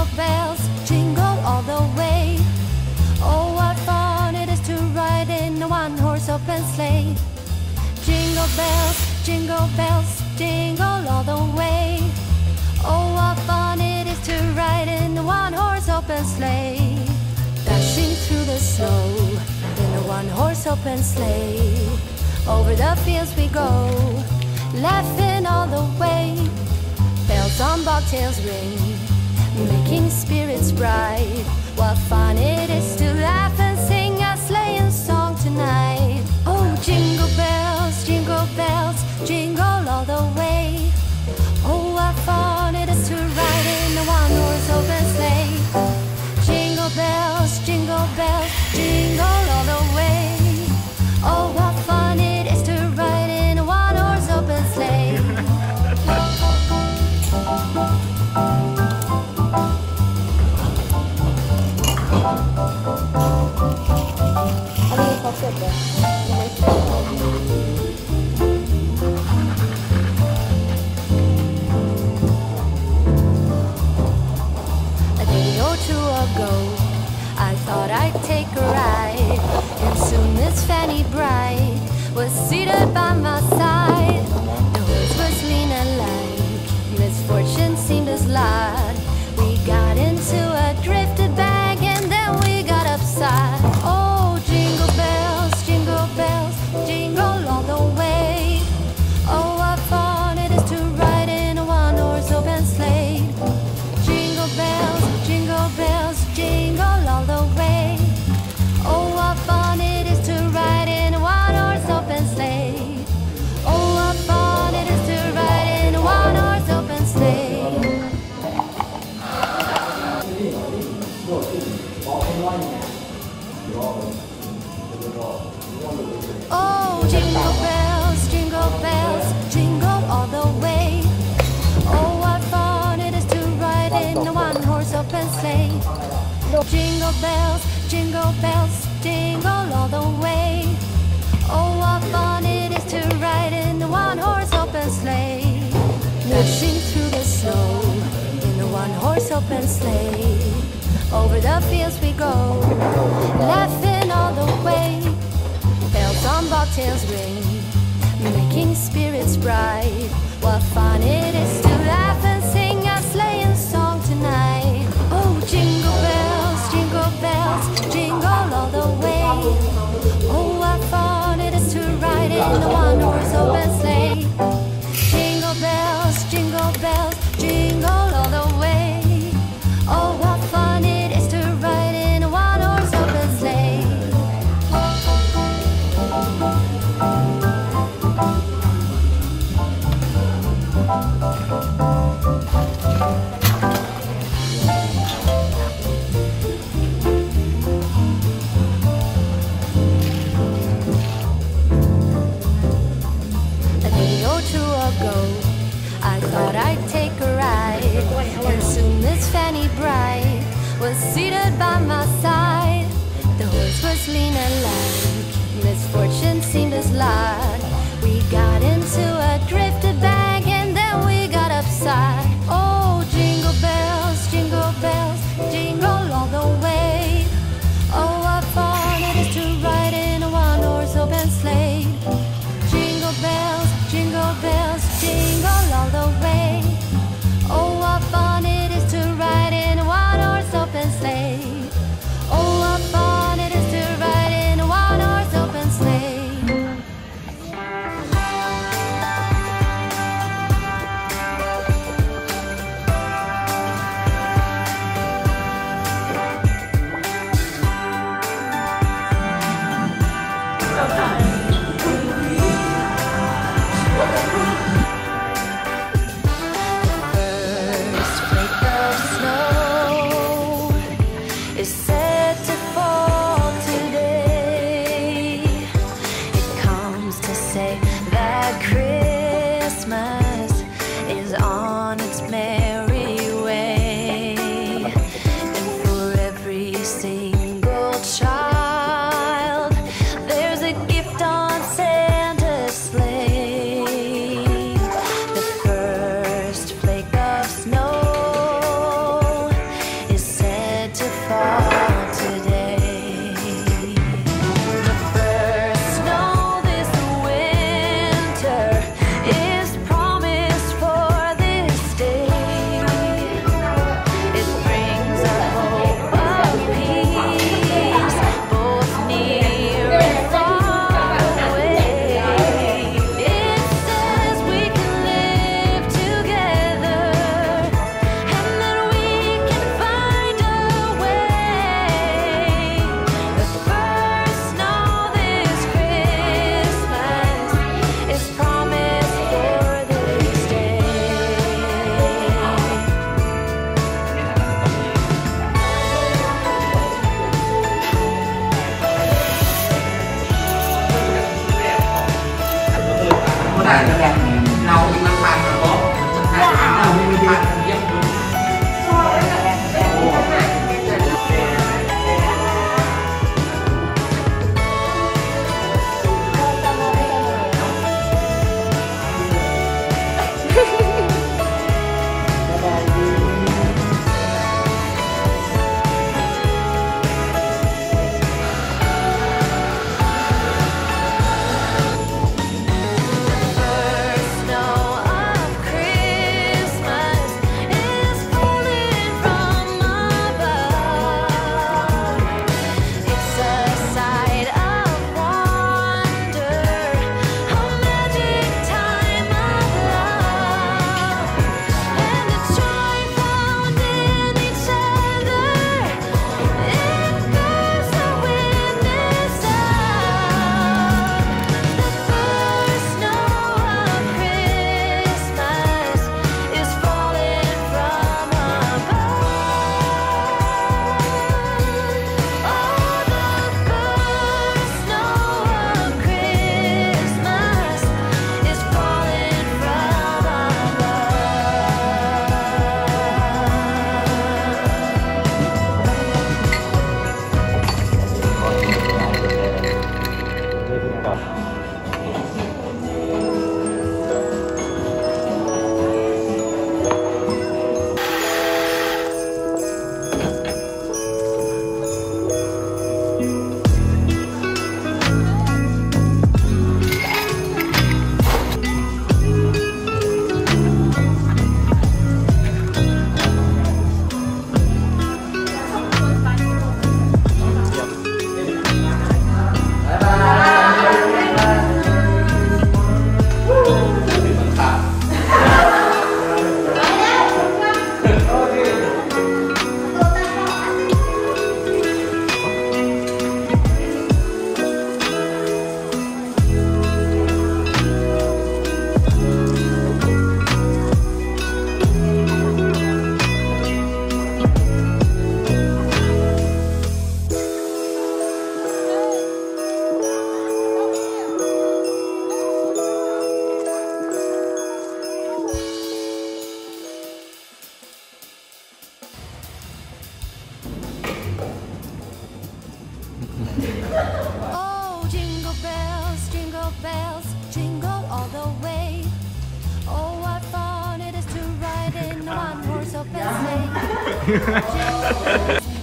jingle bells, jingle all the way. Oh, what fun it is to ride in a one horse open sleigh. Jingle bells, jingle bells, jingle all the way. Oh, what fun it is to ride in a one horse open sleigh. Dashing through the snow in a one horse open sleigh. Over the fields we go, laughing all the way. Bells on bobtails ring, making spirits bright. What fun it is to laugh and sing a sleighing song tonight. Oh, jingle bells, jingle bells, jingle all the way. Oh, what fun it is to ride in a one horse open sleigh. Jingle bells, jingle bells, jingle all the way. Oh, what fun it is to ride in a one horse open sleigh. Was seated by my side. Jingle bells, jingle bells, jingle all the way. Oh, what fun it is to ride in a one horse open sleigh. Dashing through the snow in a one horse open sleigh. Over the fields we go, laughing all the way. Bells on bobtails ring, making spirits bright. What fun it is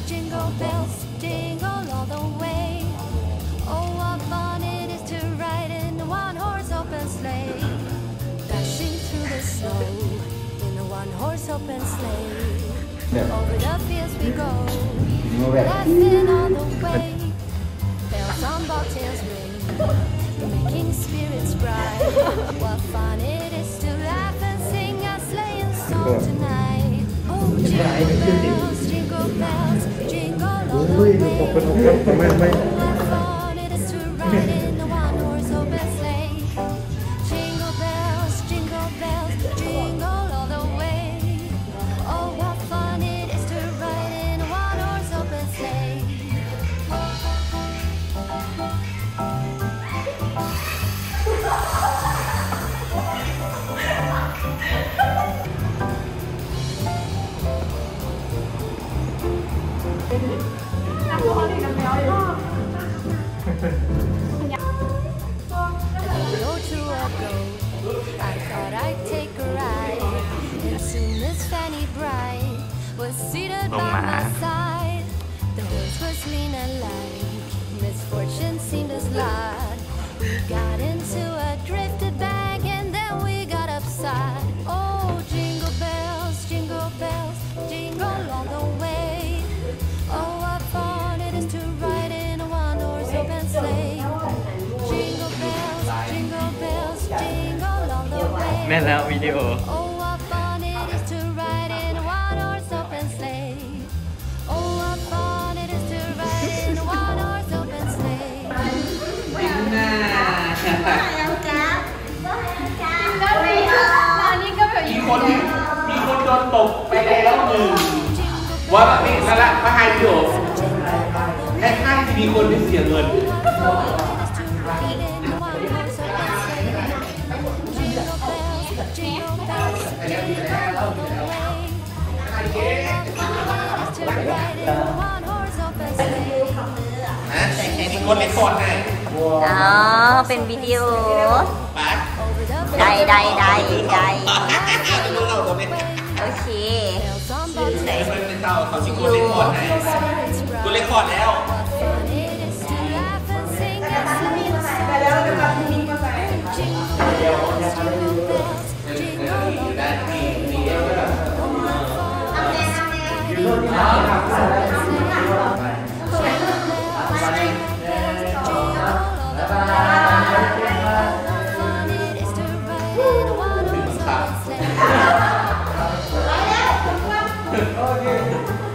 jingle bells, jingle all the way. Oh, what fun it is to ride in one horse open sleigh. Dashing through the snow in a one horse open sleigh. Over the fields we go, laughing all the way. Bells on bobtails ring, making spirits bright. What fun it is to laugh and sing a sleighing song. lại được chương trình. Cũng mới được một phần học tập của em ลงมา แม่แล้ววิดีโอ ตกไปแล้วหนึ่งวรเมศละมหาโยกแค่ท่านที่มีคนที่เสียเงินคนเล็กก่อนไงอ๋อ เป็นวิดีโอได้ได้ได้ได้ โอเคไหนเพื่อนนเต้เล่คอร์ดไหนกูเล่คอร์ดแล้ว เ